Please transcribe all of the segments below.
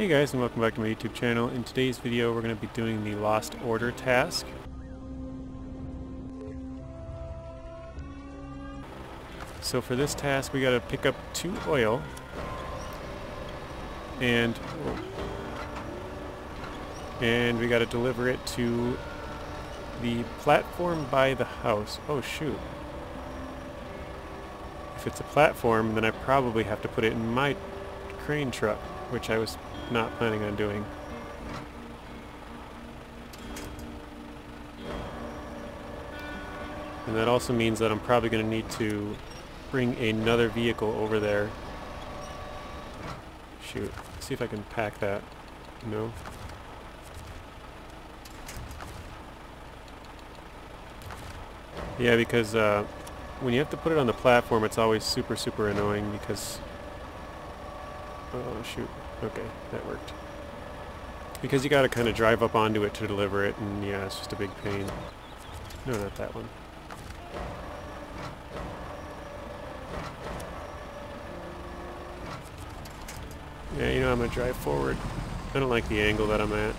Hey guys and welcome back to my YouTube channel. In today's video we're going to be doing the Lost Order task. So for this task we got to pick up two oil and and we got to deliver it to the platform by the house. Oh shoot. If it's a platform then I probably have to put it in my crane truck, which I was not planning on doing. And that also means that I'm probably going to need to bring another vehicle over there. Shoot, see if I can pack that. No. Yeah, because uh, when you have to put it on the platform, it's always super, super annoying because... Oh, shoot. Okay, that worked. Because you gotta kind of drive up onto it to deliver it, and yeah, it's just a big pain. No, not that one. Yeah, you know I'm gonna drive forward. I don't like the angle that I'm at.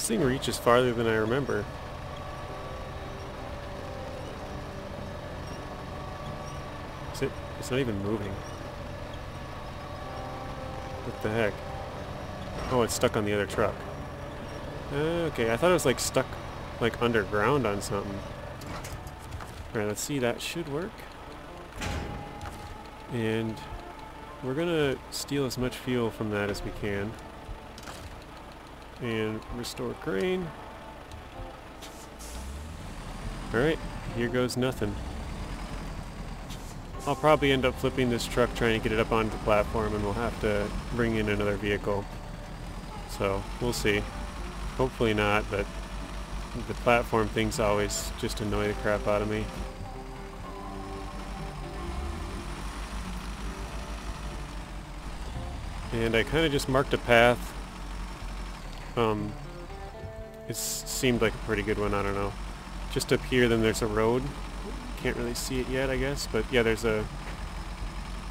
This thing reaches farther than I remember. Is it? It's not even moving. What the heck? Oh, it's stuck on the other truck. Uh, okay, I thought it was like stuck like underground on something. Alright, let's see, that should work. And we're gonna steal as much fuel from that as we can and restore crane. Alright, here goes nothing. I'll probably end up flipping this truck trying to get it up onto the platform and we'll have to bring in another vehicle. So, we'll see. Hopefully not, but the platform things always just annoy the crap out of me. And I kind of just marked a path um, it seemed like a pretty good one, I don't know. Just up here, then there's a road. Can't really see it yet, I guess, but yeah, there's a...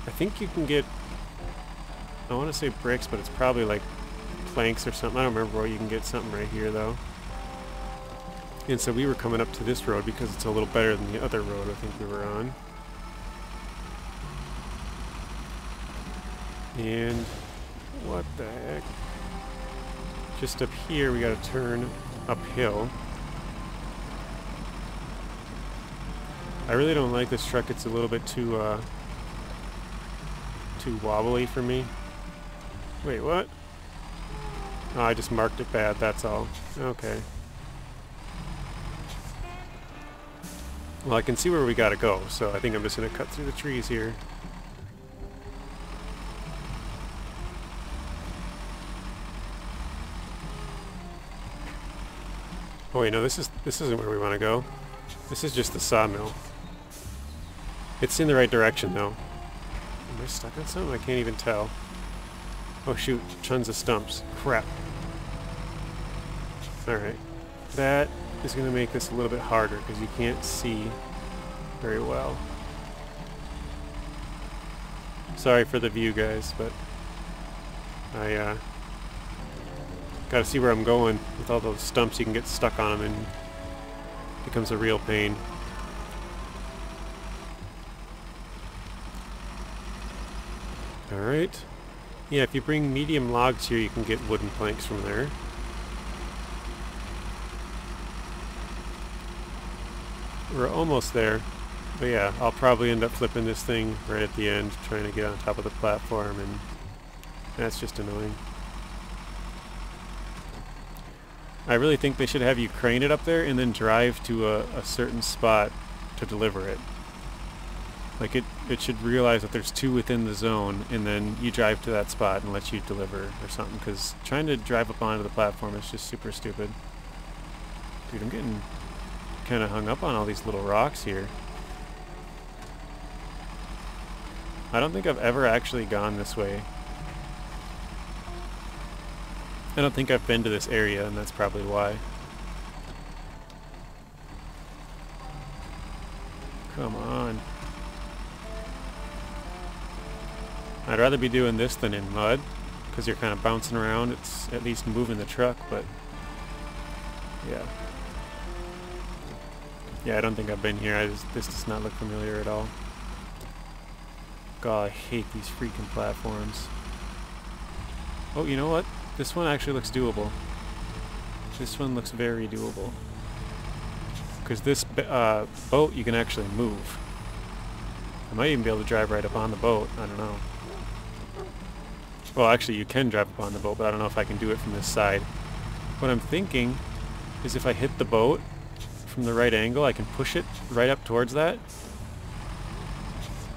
I think you can get... I want to say bricks, but it's probably like planks or something. I don't remember where you can get something right here, though. And so we were coming up to this road because it's a little better than the other road I think we were on. And what the heck? Just up here, we gotta turn uphill. I really don't like this truck. It's a little bit too, uh, too wobbly for me. Wait, what? Oh, I just marked it bad, that's all. Okay. Well, I can see where we gotta go, so I think I'm just gonna cut through the trees here. Oh wait, no, this is this isn't where we want to go. This is just the sawmill. It's in the right direction though. Am I stuck on something? I can't even tell. Oh shoot, tons of stumps. Crap. Alright. That is going to make this a little bit harder because you can't see very well. Sorry for the view guys, but I uh, Gotta see where I'm going. With all those stumps, you can get stuck on them and it becomes a real pain. Alright. Yeah, if you bring medium logs here, you can get wooden planks from there. We're almost there. But yeah, I'll probably end up flipping this thing right at the end, trying to get on top of the platform, and that's just annoying. I really think they should have you crane it up there and then drive to a, a certain spot to deliver it. Like it, it should realize that there's two within the zone and then you drive to that spot and let you deliver or something because trying to drive up onto the platform is just super stupid. Dude, I'm getting kind of hung up on all these little rocks here. I don't think I've ever actually gone this way I don't think I've been to this area, and that's probably why. Come on. I'd rather be doing this than in mud, because you're kind of bouncing around. It's at least moving the truck, but yeah. Yeah, I don't think I've been here. Just, this does not look familiar at all. God, I hate these freaking platforms. Oh, you know what? This one actually looks doable. This one looks very doable. Because this uh, boat you can actually move. I might even be able to drive right up on the boat. I don't know. Well, actually you can drive up on the boat, but I don't know if I can do it from this side. What I'm thinking is if I hit the boat from the right angle, I can push it right up towards that.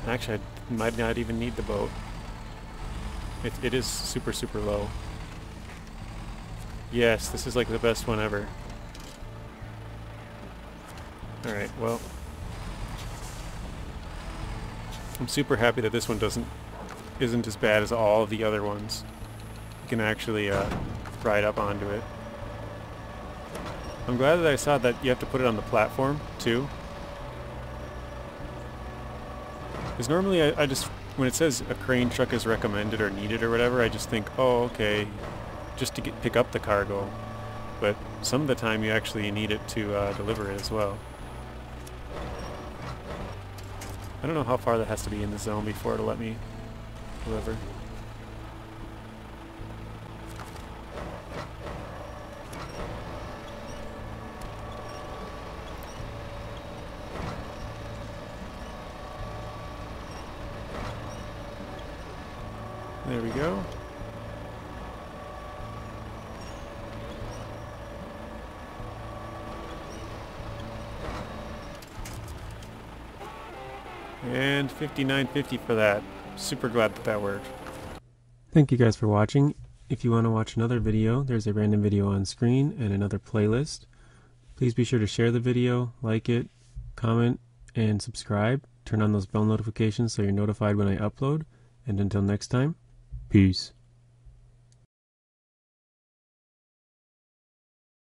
Actually, I might not even need the boat. It, it is super, super low. Yes, this is like the best one ever. Alright, well. I'm super happy that this one doesn't isn't as bad as all of the other ones. You can actually uh, ride up onto it. I'm glad that I saw that you have to put it on the platform, too. Because normally I, I just, when it says a crane truck is recommended or needed or whatever, I just think, oh, okay, just to get, pick up the cargo. But some of the time you actually need it to uh, deliver it as well. I don't know how far that has to be in the zone before it'll let me deliver. There we go. And 59.50 for that. Super glad that that worked. Thank you guys for watching. If you want to watch another video, there's a random video on screen and another playlist. Please be sure to share the video, like it, comment, and subscribe. Turn on those bell notifications so you're notified when I upload. And until next time, Peace.